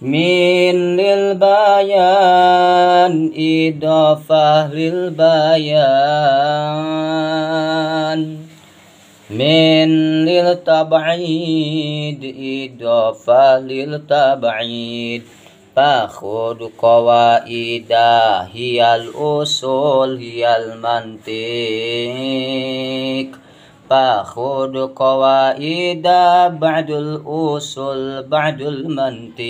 min lil bayan idofah lil bayan. Min lil tab'id idofah lil tab'id. Fakhud qawaida hiyal usul hiyal mantik Fakhud qawaida ba'dul usul ba'dul mantik